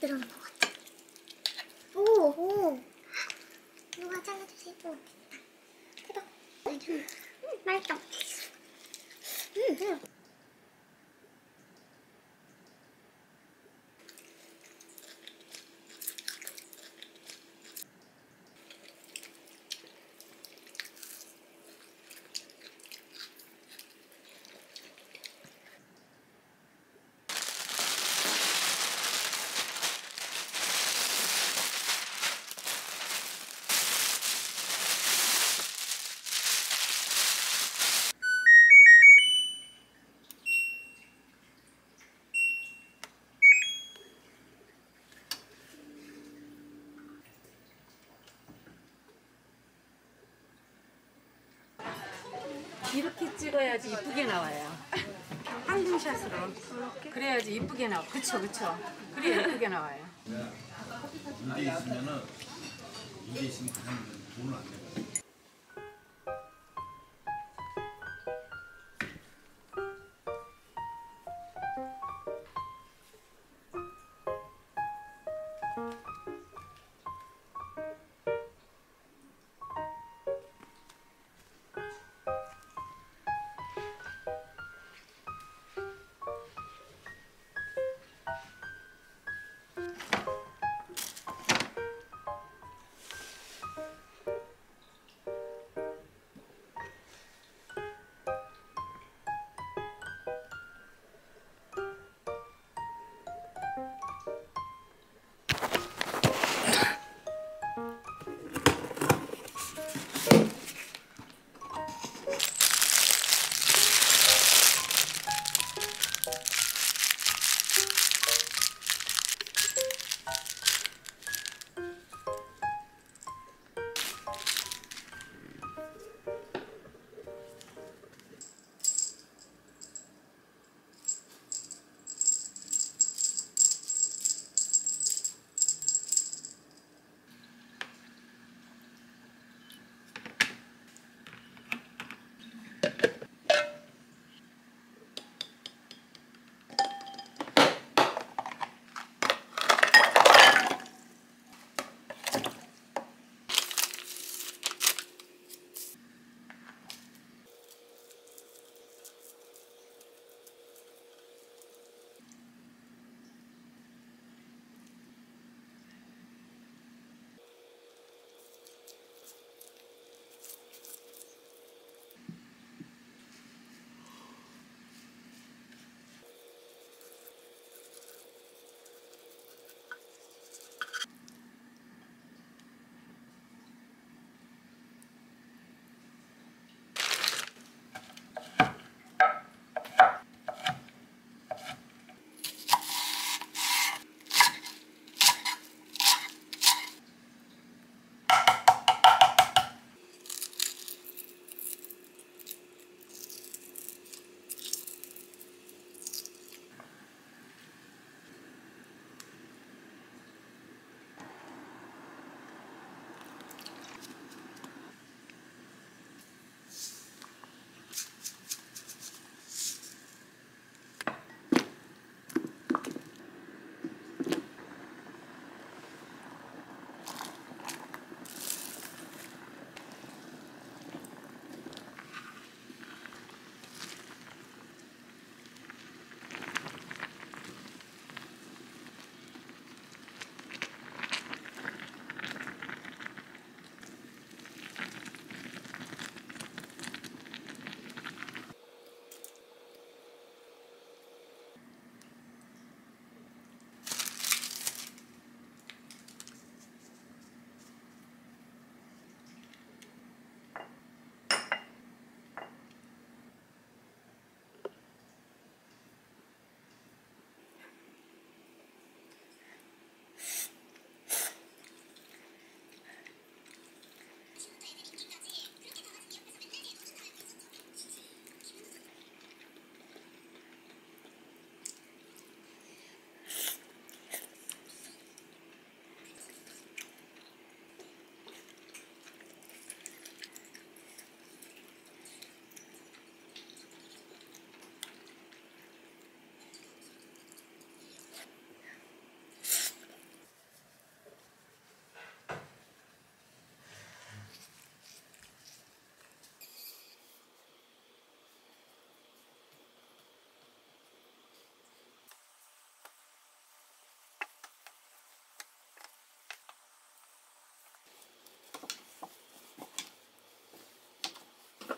쭉 들어온 것 같아. 오, 오. 누가 잘라주세요. 대박. 음, 맛있다. 음, 음. 이렇게 찍어야지 이쁘게 나와요. 항공샷으로. 그래야지 이쁘게 나와. 그쵸, 그쵸. 그래야 이쁘게 나와요. 이게 있으면은 이게 있으면 그냥 돈을 안 내고.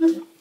Mm-hmm.